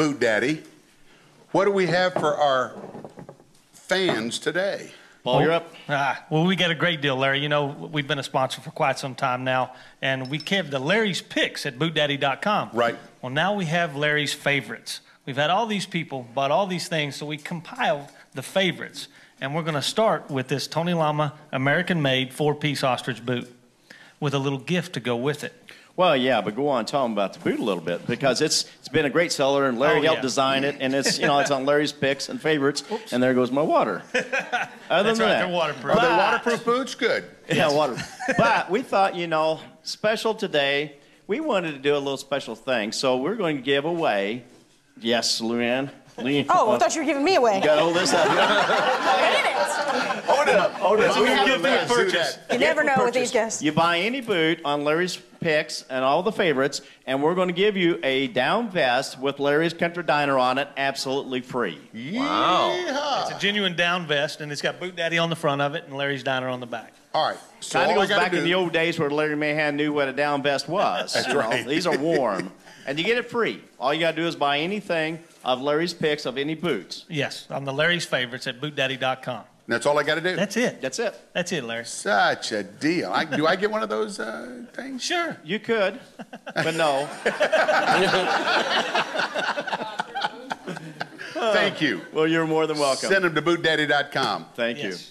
Boot Daddy. What do we have for our fans today? Paul, you're up. Ah, well, we got a great deal, Larry. You know, we've been a sponsor for quite some time now, and we have the Larry's Picks at BootDaddy.com. Right. Well, now we have Larry's Favorites. We've had all these people bought all these things, so we compiled the favorites, and we're going to start with this Tony Lama American-made four-piece ostrich boot with a little gift to go with it. Well, yeah, but go on, tell them about the boot a little bit because it's it's been a great seller, and Larry Oh, helped yeah. design it, and it's you know it's on Larry's picks and favorites, and there goes my water. Other That's than right, that, they're waterproof. Are they waterproof boots? Good. Yeah, water. but we thought, you know, special today. We wanted to do a little special thing, so we're going to give away. Yes, Luann. Leanne, Oh, I thought you were giving me away. You got to hold this up. Wait a Hold it up. Hold it up. We have to Let's purchase. You never know with these guys. You buy any boot on Larry's picks and all the favorites, and we're going to give you a down vest with Larry's Country Diner on it, absolutely free. Yeehaw. It's a genuine down vest, and it's got Boot Daddy on the front of it and Larry's Diner on the back. All right. So Kind of goes gotta in the old days where Larry Mahan knew what a down vest was. That's you know. right. These are warm, and you get it free. All you got to do is buy anything of Larry's picks of any boots. Yes, on the Larry's Favorites at BootDaddy.com. That's all I got to do. That's it. That's it. That's it, Larry. Such a deal. I, do I get one of those uh, things? Sure. You could, but no. Thank you. Well, you're more than welcome. Send them to bootdaddy.com. Thank you. Yes.